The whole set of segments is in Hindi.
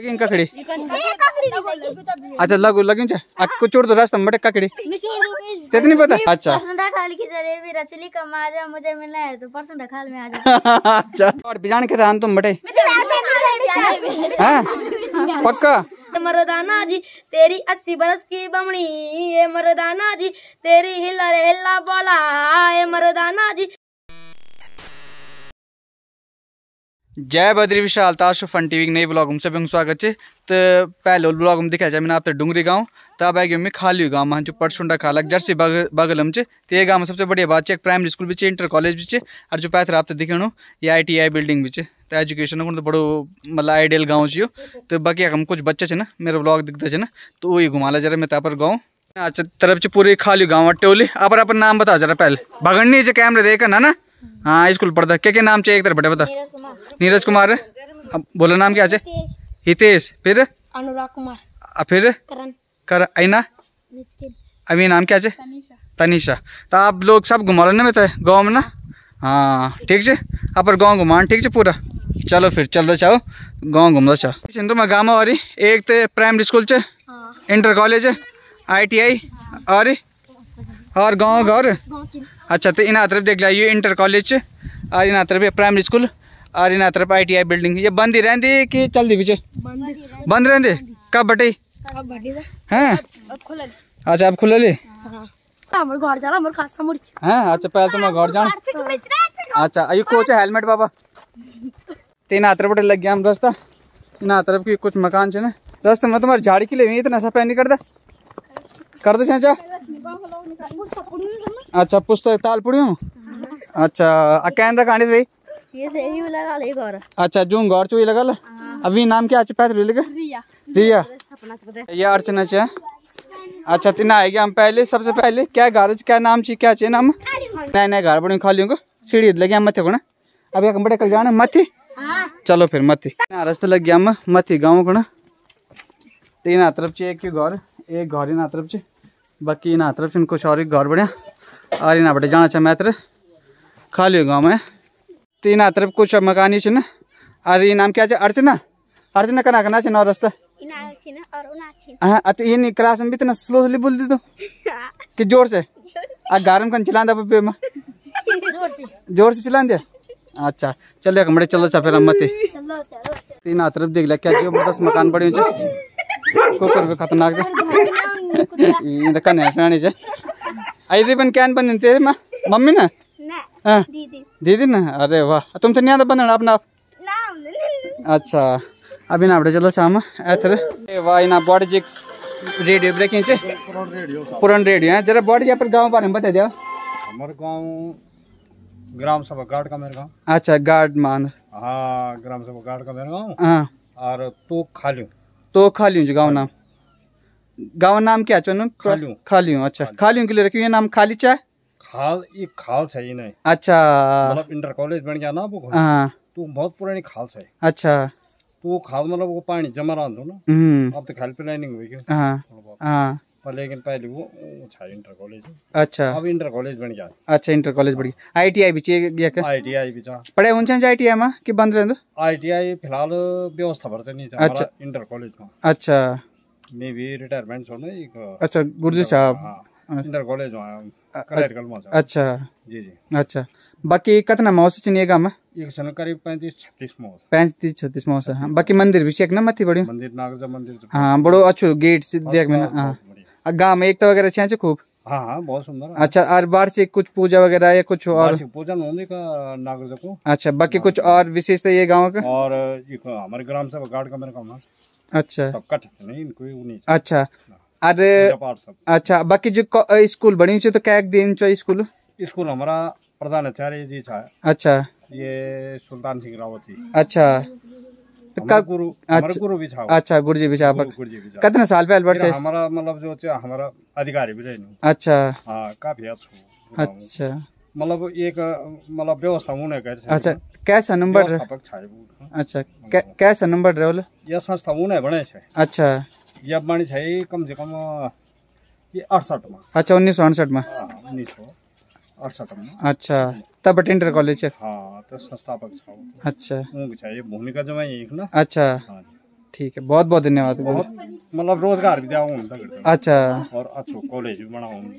लगिन ककड़ी। अच्छा लगू कुछ छोड़ दो रास्ता में बटे ककड़ी। तेरे नहीं पता? अच्छा। खाल की जलेबी रचुली का माजा मुझे मिलना है तो परसों खाल में आ जा अच्छा। और बिजान के थान तुम बटे। हाँ? पक्का? मरदाना जी तेरी अस्सी बरस की बमनी ये मरदाना जी तेरी हिला रे हिला बोला ये मरदाना जी जय बद्री विशाल, ताशु फन टीवी के नई ब्लॉग में सभी स्वागत है। तो पहले ब्लॉग में दिखाया जाए, मैंने आप डूंगरी गाँव, तब आगे में खाली गाँव में जो पटसुंडा खालक जर्सी बग बगल में तो ये गाँव में सबसे बढ़िया बात है प्राइमरी स्कूल भी है इंटर कॉलेज भी है और जो पैथर आप दिखणु ये आई टी आई बिल्डिंग भी तो एजुकेशन को तो बड़ो मतलब आइडियल गाँव छो तो बाकी हम कुछ बच्चे है ना, मेरे ब्लॉग दिखते हैं ना तो वही घुमा जरा मैं तापर गाँव। अच्छा तरफ़ से पूरी खाली गाँव अट्टे होली आप अपन नाम बताओ जरा पहले। भगड़नी से कैमरे देख ना ना? हाँ स्कूल पढ़ता। क्या क्या नाम चाहिए एक तरफ़ बटे बता। नीरज कुमार? बोलो नाम क्या है? हितेश। फिर? अनुराग कुमार। आ, फिर? करण। कर ऐना अभी नाम क्या है? तनीषा। तो आप लोग सब घुमा ना में तो गाँव में ना? हाँ ठीक है आप गाँव घुमान ठीक है पूरा? चलो फिर चलो चाहो गाँव घूमना चाहो तो मैं गाँव और एक तो प्राइमरी स्कूल च। Inter college I T I और और गाँव घर? अच्छा तो इना तरफ़ देख लिया ये इंटर कॉलेज और इना तरफ़ प्राइमरी स्कूल इना तरफ़ आई टी आई बिल्डिंग ये बंद ही रहती कि चलती पीछे? बंद रहते कब बटे? हैं? अच्छा अब खुले ले? घर जाला हैं? अच्छा पहले तो मैं घर अच्छा कोच हेलमेट बाबा तीन हाथ लग गया हम रास्ता। इन हाथ तरफ़ की कुछ मकान है ना। रास्ते में तुम्हारे झाड़ी के लिए इतना नहीं करता कर दे चाचा अच्छा पुस्तक, ताल अच्छा थी? ये लगा ले घर अच्छा जूं घर चुई लगा ला अभी नाम क्या अच्छे पैदल लगे रिया। ये अर्चना चे अच्छा तीन आएगी हम पहले सबसे पहले। क्या घर क्या नाम चाहिए क्या चाहिए नाम? नए नए घर बड़े खाली होंगे। सीढ़ी लगे हम मथे को ना अभी हम बड़े कल जाना मथी चलो फिर मथी रास्ते लग गया हम मथी गाँव को ना तीन तरफ़ चाहिए एक ही घर एक घर इन तरफ़ से बाकी इन तरफ़ कुछ और एक घर बढ़िया और इन बटे जाना चाहिए मैं खाली हो गाँव में तीन तरफ़ कुछ मकान ही ना। और ये नाम क्या है अर्चना। अर्चना कना करना चाहिए नौ रास्ता? छिन और उना हाँ अच्छा ये नहीं क्लास में भी इतना स्लोली बोल दी तो? कि ज़ोर से? आ गारम कन चला पे में? ज़ोर से। ज़ोर से चला दिया अच्छा चलो कमरे चलो चा फिर मत चलो चलो तीन तरफ़ देख लिया क्या जो दस मकान पड़े हुए कुकर भी खतरनाक से कन्या सुनानी से आई रिबन कैन बन तेरे माँ? मम्मी ना? हाँ दीदी दीदी ना अरे वाह तुम तो नहीं आता बंधन आप अच्छा अब इन चलो शाम ऐथर बॉडी जिक्स रेडियो ब्रेकिंग इंच पुरान रेडियो है जरा बॉडी जी अपन गाँव बारे में बता दिया हमारे गाँव ग्राम सभा गार्ड का मेरे गाँव अच्छा गार्ड मान हाँ ग्राम सभा गार्ड का मेरे गाँव और तो खाली तो खाली जो गाँव नाम गाँव नाम क्या चो खाली खाली अच्छा खाली के लिए रखियो नाम खाली चाय खाल ये खाल है ये नहीं अच्छा। मतलब इंटर कॉलेज बन गया ना वो हाँ। तो बहुत पुरानी खाल है अच्छा। तो खाल मतलब वो पानी जमा रहा ना। हम्म। अब तो खाल प्लानिंग हुई हाँ। हाँ। पर लेकिन पहले वो था इंटर कॉलेज। अच्छा। अब इंटर कॉलेज बन गया। अच्छा इंटर कॉलेज बढ़ी आई टी आई भी चाहिए गया क्या? आई टी आई भी था पढ़ाई हुन्छ आई टी आई में कि बंद रहंदो आई टी फ़िलहाल व्यवस्था भर नहीं था हमारा इंटर कॉलेज में। अच्छा। मैं भी रिटायरमेंट छोड़ना एक। अच्छा गुरुजी साहब। इंटर कॉलेज में। अच्छा। जी जी। अच्छा। बाकी कितना एक सन करीब पैंतीस छत्तीस में पैंतीस छत्तीस हाँ। बाकी मंदिर भी चेक ना मथी बड़ी मंदिर नागजा मंदिर हाँ बड़ो अच्छो गेट से देख में हाँ। गाँव में एक तो वगैरह छे खूब? हाँ हाँ बहुत सुंदर। अच्छा और वार्षिक कुछ पूजा वगैरह या कुछ और? पूजा होने का को। अच्छा बाकी कुछ और विशेषता ये गाँव का? और हमारे ग्राम सभा गार्ड का मेरे अच्छा। सब कट नहीं इनको नहीं अच्छा। अरे अच्छा बाकी जो स्कूल बनी हुई तो क्या दिन चो स्कूल? स्कूल हमारा प्रधानाचार्य जी था। अच्छा। ये सुल्तान सिंह रावत जी। अच्छा। तो गुरु अच्छा। गुरु भी था अच्छा गुरु जी भी था। कितने साल पहले हमारा मतलब जो हमारा अधिकारी भी अच्छा। हाँ काफ़ी अच्छा अच्छा। मतलब एक मतलब व्यवस्था होने अच्छा कैसा नंबर। अच्छा कैसा नंबर रहे ये संस्था बने अच्छा। ये बनी छे कम से कम ये अड़सठ में अच्छा उन्नीस सौ अड़सठ में हाँ, उन्नीस सौ अड़सठ में अच्छा तब इंटर कॉलेज है हाँ तो संस्थापक छ। वो। अच्छा उनको चाहिए भूमिका जमा एक ना। अच्छा। हाँ ठीक है बहुत बहुत धन्यवाद। बहुत मतलब रोज़गार भी दिया अच्छा। और अच्छो कॉलेज भी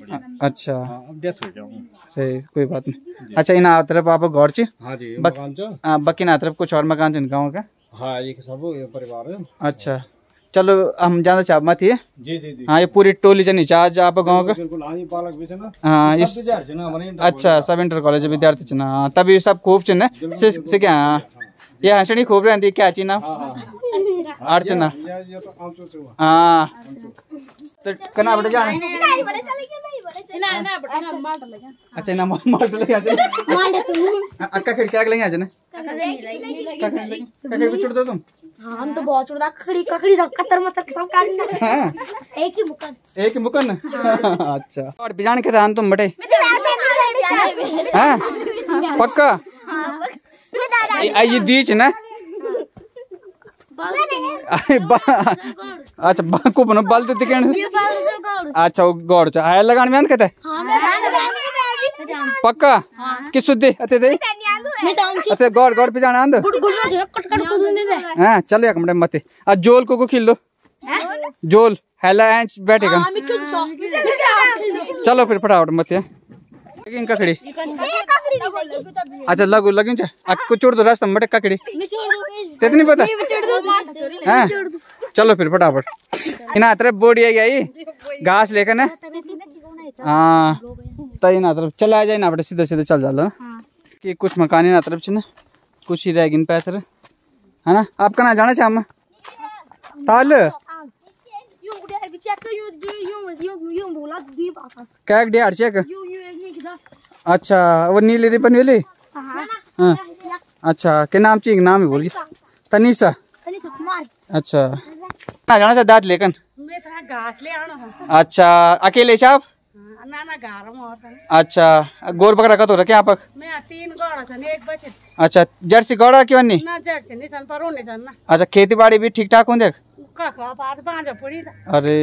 बढ़िया। अच्छा। हाँ अब डेथ हो जाऊँ सही कोई बात नहीं। अच्छा इन तरफ़ आप घर छ हाँ जी बक- मकान छ बाकी ना तरफ़ कुछ और मकान गाँव का? हाँ एक सब ये परिवार। है अच्छा। चलो हम जाना चाह मत ये जी जी जी। हाँ ये पूरी टोली चाहिँ छ आज आप गाँव का? हाँ ना हाँ इस ना अच्छा सब इंटर कॉलेज विद्यार्थी छन् हाँ तभी सब खूब छन् से क्या हाँ। ये हंसनी खूब रहती क्या ची नाम हाँ। हाँ अर्चना तो। हाँ। तो कना बेटा जाना? अच्छा ना मार तो लगे आजे अक्का खिड़की आग लगे आजे ना? क्या खिड़की को छोड़ दो तुम। हाँ, हम तो बहुत चुड़दा ककड़ी ककड़ी सब कतर मतर सब काटना हाँ। एक ही मुकन एक ही मुकन अच्छा। और बिजान के थान तुम बटे हाँ। पक्का? ये- ये दीच ना? अच्छा बाको बनो बल तो दिखेण। अच्छा वो गौड़ छ आया लगान में कहते पक्का? किस सुद्दी अते दे। अते गौड़ गौड़ पिजान आंद हाँ चलो एक मिनट मते आ जोल को को खिल दो जोल हैला एंच बैठेगा। चलो फिर फटाफट मत लेकिन ककड़ी। अच्छा लगू लगी आ कुछ तो रास्ता में बटे ककड़ी। तेरे नहीं पता? हाँ। चलो फिर फटाफट। इन तरफ़ बोड़ी आई आई। घास लेकर ना। हाँ। तो इन तरफ़ चला आ जाए ना बेटा सीधे सीधे चल जाला कि कुछ मकान इन तरफ़ ना कुछ ही रह गिन पैथर। है ना? आप कहाँ जाना हम ताल। क्या डे आठ चेक। अच्छा वो नीले रिबन वाली? हाँ। अच्छा के नाम चाहिए नाम ही बोल गई तनीषा अच्छा। ना जाना था दांत लेकर घास ले अच्छा अकेले साहब अच्छा गोर बकरा का तो रखे आप? मैं तीन गौड़ा छन एक बचे अच्छा जर्सी गौड़ा क्यों नहीं ना जड़ से निशान पर होने छन ना। अच्छा खेती बाड़ी भी ठीक ठाक होंगे अरे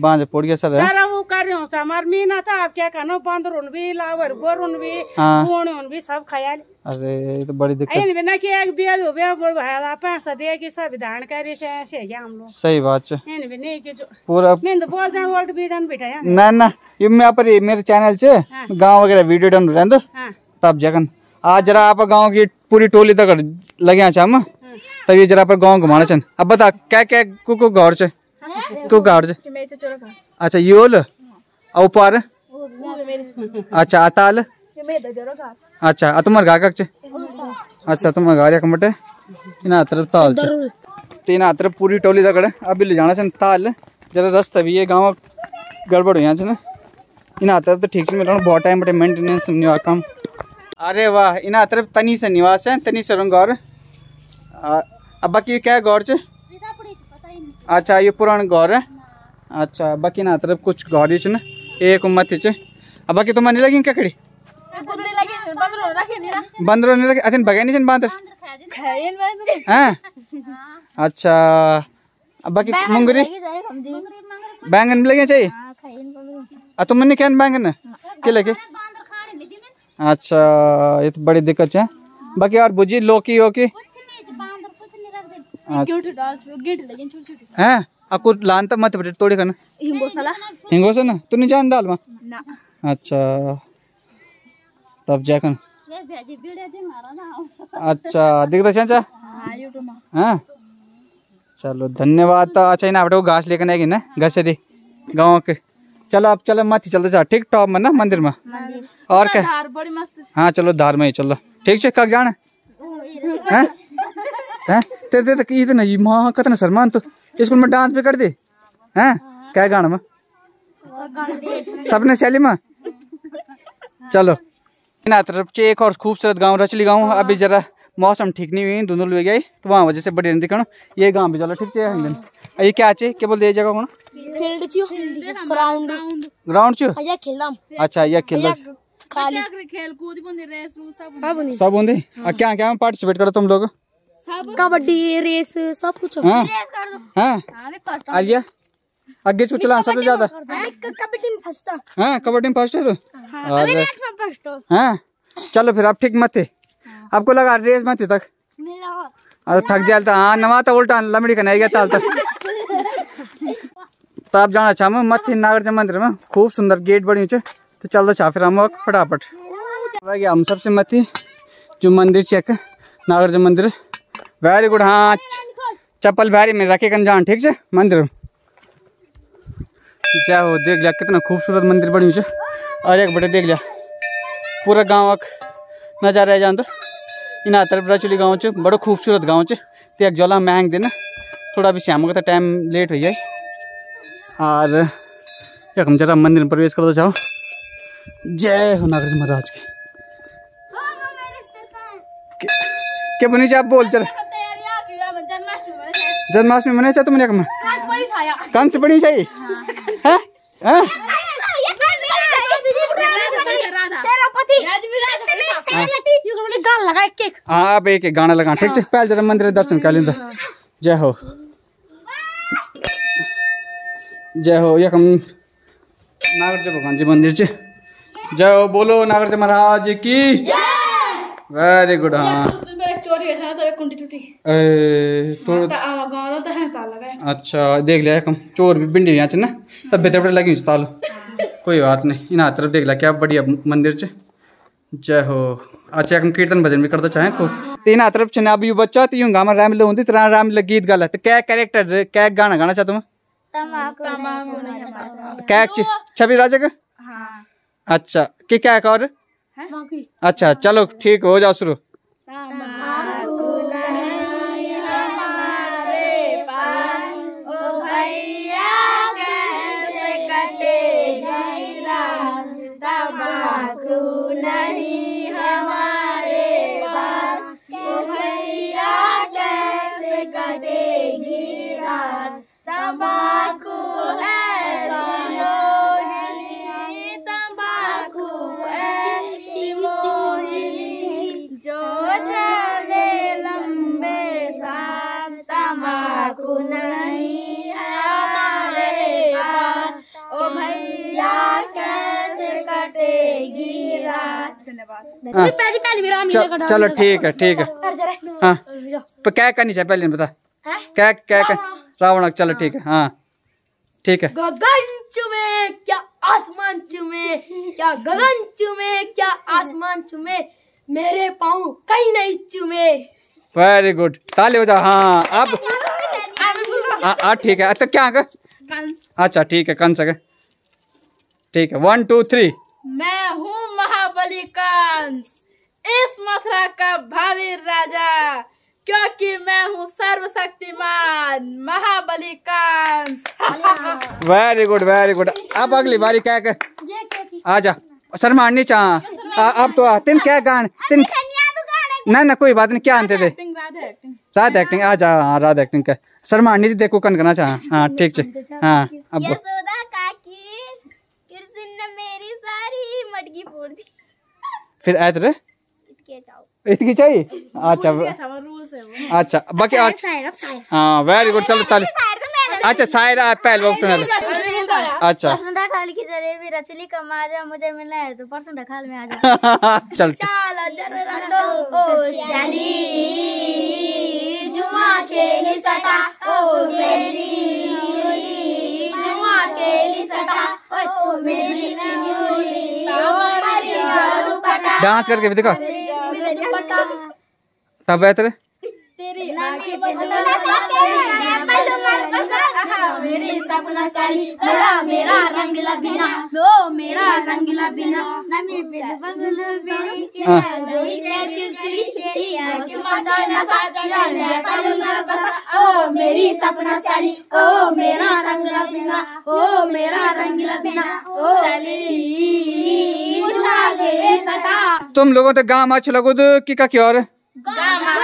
बांझ पड़ गया सर। सारा वो कर रहे हो हमार मीना था आप क्या कहनो बंदर भी लावर गोरुन भी हाँ। कोण भी सब खाया अरे ये तो बड़ी दिक्कत। इन बिना कि एक बिया हो बिया बोल भाया पैसा दे के सब धान करे से ऐसे गया हम लोग। सही बात है इन भी नहीं कि जो पूरा नहीं तो बोल जान वोल्ट भी जान बिठाया ना ना ये मैं पर मेरे चैनल से गाँव वगैरह वीडियो डाउन रहने दो हाँ। तब जगन आज जरा आप गाँव की पूरी टोली तक लगे हम। तब ये जरा पर गाँव घुमाना चन अब बता क्या क्या कु कु घर छ कु घर छ तो अच्छा ये ओल? ऊपर अच्छा अताल तो अच्छा आ तुम्हार घा छ अच्छा तुम्हार घर एक मटे। इना तरफ़ ताल छ तो इना तरफ़ पूरी टोली तक अभी ले जाना छन ताल। जरा रास्ता भी है गाँव गड़बड़ यहाँ छ ना इना तरफ़ तो ठीक से मिल बहुत टाइम बटे मेंटेनेंस निवा काम। अरे वाह इना तरफ़ तनी से निवास है तनी से घर आ, अब बाकी ये क्या घर छ अच्छा ये पुराना घर है? अच्छा बाकी ना तरफ़ कुछ घर ही एक मत छ अब बाकी तो मन लगी क्या खड़ी बंदर नहीं लगे अथन भगाई नहीं बंदर? हैं? अच्छा अब बाकी मुंगरी? बैंगन भी लगे चाहिए? आ तुम नहीं क्या बैंगन? के लगे? अच्छा ये तो बड़ी दिक्कत है। बाकी और भुजी लौकी वोकी हैं? लान तक मत बेटे तोड़ी खाना हिंगो से ना? तू नहीं जान डाल मा अच्छा। तब जाकर अच्छा दिखता चाचा? हाँ चलो धन्यवाद। तो अच्छा ना बेटा घास लेकर आएगी ना? घसेरी। गाँव के। चलो अब चलो मत ही चलो जा। ठीक टॉप में ना मंदिर में? और क्या? हाँ चलो धार में ही चलो। ठीक है? कब जाना हैं? हैं? ते ते ते इतना ये माँ कतना सलमान तो? स्कूल में डांस भी कर दे हैं? क्या गाना में? सबने शैली में? चलो। ना तरफ़ से एक और खूबसूरत गाँव रचली गाँव अभी जरा मौसम ठीक नहीं हुई दोनों लोग गए तो वहाँ वजह से बड़ी नहीं दिखाना ये गाँव भी चलो ठीक है हिंदन आ, ये क्या चाहिए क्या बोलते ये जगह कौन फ़ील्ड ग्राउंड। ग्राउंड चो? या खेलदाम अच्छा ये खेल। खाली खेल कूद बंदी रेस रू सब सब होंगे क्या क्या पार्टिसिपेट करो तुम लोग? कबड्डी रेस सब कुछ हाँ। हाँ। आलिया आगे चो चला सबसे ज़्यादा। कबड्डी में फंसता हाँ। कबड्डी में फ़र्स्ट है तो फ़र्स्ट हाँ चलो फिर आप ठीक मत थे आपको लगा रेस मत थे तक? अरे थक जाए तो हाँ नवा तो उल्टा लमड़ी का नहीं गया ताल तक। तो आप जाना चाहो मत थी नागर मंदिर में। खूब सुंदर गेट बनी च तो चल दो फिर हम फटाफट। हम सबसे मत थी जो मंदिर चेक नागर मंदिर। वेरी गुड हाँ। चप्पल भैरी में रखे कन जान ठीक है मंदिर। में जा हो देख लिया कितना खूबसूरत मंदिर बनी है और एक बटे देख लिया पूरा गाँव नज़ारा है जान तो। इन तरफ़ रचुली गाँव च बड़ो खूबसूरत गाँव च ते जला महंग देना थोड़ा भी श्याम का टाइम लेट हो जाए। और एक हम जरा मंदिर में प्रवेश कर दो चाहो जय हो नागर महाराज की। क्या बनी आप बोल चल जन्माष्टमी मनाए चाहे तुमने कौन बनी चाहिए हैं? हैं? हाँ अब एक गाना लगा ठीक है। पहले जरा मंदिर दर्शन कर लेंदा। जय हो। जय हो नागर जी भगवान जी मंदिर से जय हो बोलो नागर जी महाराज की। वेरी गुड हाँ। टूटी तो है ताला अच्छा देख लिया हम चोर भी बिंडी यहाँ ना तब भीतर लगी तालो। कोई बात नहीं इन तरफ़ देख लिया क्या बढ़िया मंदिर से जय हो। अच्छा हम कीर्तन भजन भी करते चाहें को तीन तरफ़ अब यू बच्चा तो यूँ गामा राम होती तरह राम गीत गाला तो क्या कैरेक्टर क्या गाना गाना चाहते तुम क्या च- छवि राजा का अच्छा कि क्या और अच्छा चलो ठीक हो जाओ शुरू। हाँ। चल- ठीक है ठीक है। हाँ। क्या करनी चाहिए? पहले बता। क्या क्या कर रावण। चलो ठीक है। हाँ। ठीक है। गगन चुमे क्या आसमान चुमे क्या गगन चुमे क्या आसमान चुमे मेरे पाँव कहीं नहीं चुमे। वेरी गुड ताली बजाओ। हाँ अब। हाँ हाँ ठीक है। तो क्या अच्छा ठीक है कंस ठीक है। वन टू थ्री मैं कंस इस मथुरा का भावी राजा क्योंकि मैं हूँ सर्वशक्तिमान महाबली Kansa very good very good अब अगली बारी क्या कर ये आ जा। शर्मा नहीं चाह अब तो आ। तिन क्या गान तिन ना ना कोई बात नहीं क्या आनते थे? रात एक्टिंग आ जा हाँ रात एक्टिंग कर। शर्मा नहीं देखो कन करना चाह हाँ ठीक है हाँ अब यशोदा काकी। कृष्ण मेरी सारी मटकी फोड़ दी। फिर आए रे इसके इतनी चाहिए? अच्छा है अच्छा बाकी हाँ वेरी गुड चलो ताली अच्छा शायद आप पहले सुना अच्छा। की जलेबी रचली कम आ जा मुझे मिलना है तो परसों खाल में आ जा। चल। चाल जरा ओ जाली जुआ खेली सटा ओ मेरी जुआ खेली सटा ओ मेरी डांस करके भी देखो। तब बेहतर तेरी। मेरी सपना साली मेरा मेरा रंगीला बिना लो मेरा रंगीला बिना नमी बगल बिनी के रोई छे चिड़चिड़ी तेरी आँखें मचा नसा बसा। ओ मेरी सपना साली ओ मेरा रंगीला बिना ओ मेरा रंगीला बिना ओ साली उठा ले सटा। तुम लोगों तो गाँव अच्छे लगो तो कि का क्या और गामा।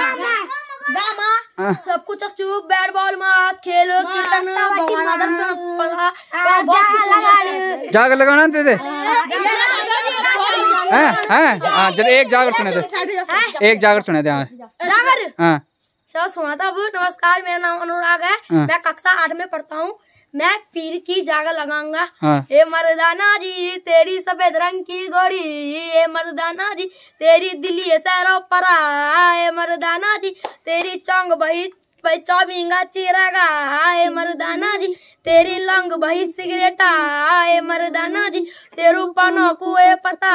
गामा हाँ। सब कुछ चुप बैट बॉल मार खेलो कीर्तन भगवान दर्शन पढ़ा जागर लगाना दे दे हैं हैं हाँ जरा एक जागर सुने दे एक जागर सुने दे हाँ जागर हाँ चलो सुना था अब नमस्कार मेरा नाम अनुराग है हाँ। मैं कक्षा आठ में पढ़ता हूँ मैं पीर की जाग लगाऊँगा। हे। मरदाना मर्दाना जी तेरी सफ़ेद रंग की घोड़ी हे मर्दाना जी तेरी दिल्ली सैरो परा हे मर्दाना जी तेरी चौंग बही भाई चौबिंगा चिरागा। ए मर्दाना जी तेरी लंग बही सिगरेटा। ए मर्दाना जी तेरू पनो कुए पता।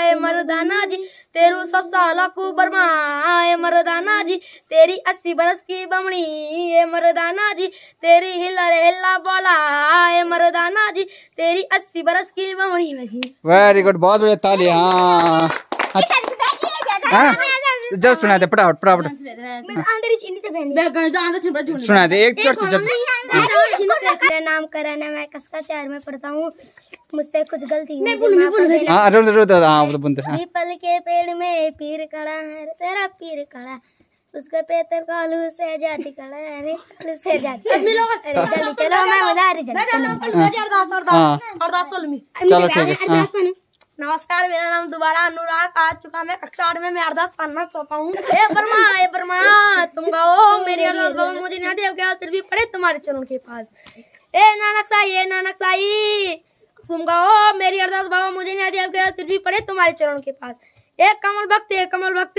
ए मर्दाना जी तेरू ससाला कु बर्मा। ए मर्दाना जी तेरी अस्सी बरस की बमणी। ए मर्दाना जी तेरी हिलर हिला बोला। ए मर्दाना जी तेरी अस्सी बरस की बमणी। वेरी गुड बहुत बढ़िया ताली हाँ। हाँ। जब सुना दे फटाफट फटाफट। सुना दे एक चोट से जब मेरा नाम करण है मैं कसका चार में पढ़ता हूँ। मुझसे कुछ गलती मैं भूल मैं भूल हाँ रो रो रो हाँ वो तो बुनते हाँ। पीपल के पेड़ में पीर खड़ा है तेरा पीर खड़ा उसके पेतर कालू से जाती खड़ा है अरे कालू से जाती। अरे जल्दी चलो मैं मज़ा आ रही चलो हाँ। अरदास बोल मी। चलो ठीक है हाँ। नमस्कार, मेरा नाम दोबारा अनुराग। आ चुका मैं कक्षा आठ में मैं अरदास पढ़ना चाहता हूँ। बर्मा ए बर्मा तुम गाओ मेरी अरदास। बाबा, मुझे ना देव गया, फिर भी पड़े तुम्हारे चरणों के पास। ए नानक साई ए नानक साई, तुम गाओ मेरी अरदास। बाबा, मुझे नहीं आती अब फिर भी पड़े तुम्हारे चरणों के पास। एक कमल भक्त एक कमल भक्त।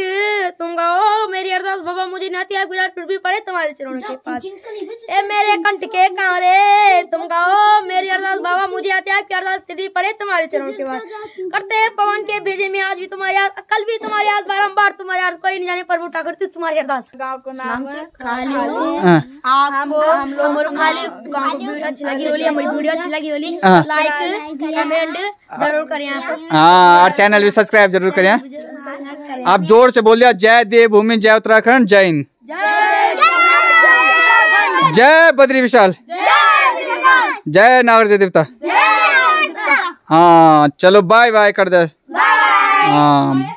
तुम गाओ मेरी अरदास बाबा मुझे नाती अब क्या फिर भी पड़े तुम्हारे चरणों के पास। ए मेरे कंठ के कांरे तुम गाओ मेरी अरदास बाबा मुझे आती है आपकी अरदास फिर भी पड़े तुम्हारे चरणों के पास। करते हैं पवन के भेजे में आज भी तुम्हारी याद कल भी तुम्हारी याद याद कोई नहीं जाने प्रभु ठाकुर थी तुम्हारी अरदास। गाँव को नाम है। खाली हाँ। आपको हमारे खाली गाँव की वीडियो अच्छी लगी होली हमारी वीडियो अच्छी लगी होली। हाँ। लाइक कमेंट ज़रूर करें आप हाँ और चैनल भी सब्सक्राइब ज़रूर करें आप ज़ोर से बोलिए जय देव भूमि जय उत्तराखंड जय हिंद। जय बद्री विशाल। जय नागर जय देवता। हाँ चलो बाय बाय कर दे। हाँ।